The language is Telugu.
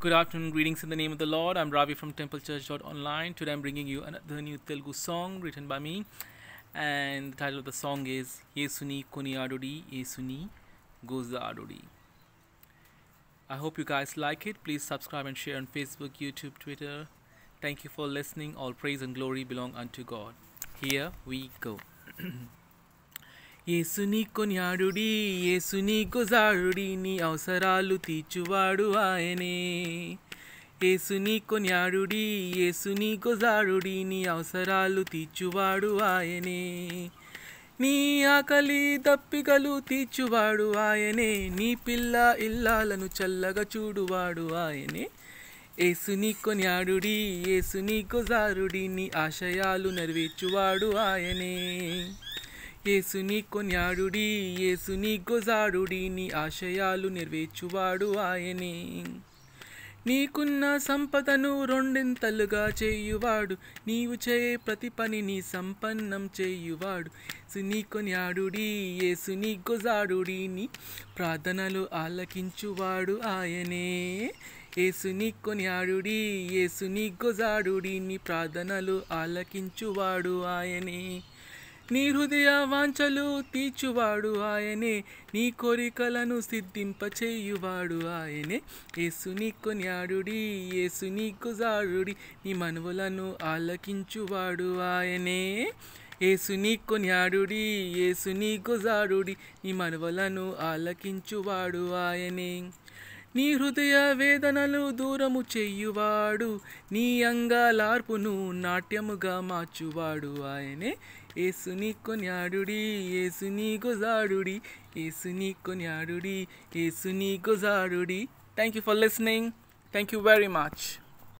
Good afternoon, greetings in the name of the Lord. I'm Ravi from templechurch.online. Today I'm bringing you another new Telugu song written by me. And the title of the song is Yesuni Koni Adodi, Yesuni Gozadudi. I hope you guys like it. Please subscribe and share on Facebook, YouTube, Twitter. Thank you for listening. All praise and glory belong unto God. Here we go. ఏసుని కొన్యాడుడి ఏసుని గుజాడుడి నీ అవసరాలు తీర్చువాడు ఆయనే. ఏసుని కొన్యాడుడి ఏసుని గుజాడుడి నీ అవసరాలు తీర్చువాడు ఆయనే. నీ ఆకలి దప్పికలు తీర్చువాడు ఆయనే నీ పిల్ల ఇల్లాలను చల్లగా చూడువాడు ఆయనే. ఏసుని కొన్యాడుడి ఏసుని గుజారుడి నీ ఆశయాలు నెరవేర్చువాడు ఆయనే. ఏసుని కొన్యాడుడి ఏసుని గొజాడుడి నీ ఆశయాలు నెరవేర్చువాడు ఆయనే. నీకున్న సంపదను రెండింతలుగా చేయువాడు నీవు చేయ ప్రతి పనిని సంపన్నం చేయువాడు. సుని కొన్యాడుడి ఏసుని గొజాడుడి నీ ప్రార్థనలు ఆలకించువాడు ఆయనే. ఏసుని కొన్యాడుడి ఏసుని గొజాడుడి నీ ప్రార్థనలు ఆలకించువాడు ఆయనే. నీ హృదయ వాంఛలు తీర్చువాడు ఆయనే నీ కోరికలను సిద్ధింపచేయువాడు ఆయనే. యేసు నీకు న్యాడుడి యేసు నీకు జాడుడి నీ మనవులను ఆలకించువాడు ఆయనే. ఏసు నీకు న్యాడుడి ఏసు నీకు జాడుడి నీ మనవలను ఆలకించువాడు ఆయనే. నీ హృదయ వేదనలు దూరము చెయ్యువాడు నీ అంగాలార్పును నాట్యముగా మార్చువాడు ఆయనే. ఏసుని కొన్యాడుడి ఏసుని గొజాడుడి ఏసుని కొన్యాడుడి ఏసుని గొజాడుడి. Thank you for listening thank you very much